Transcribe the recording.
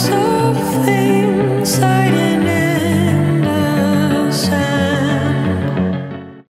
so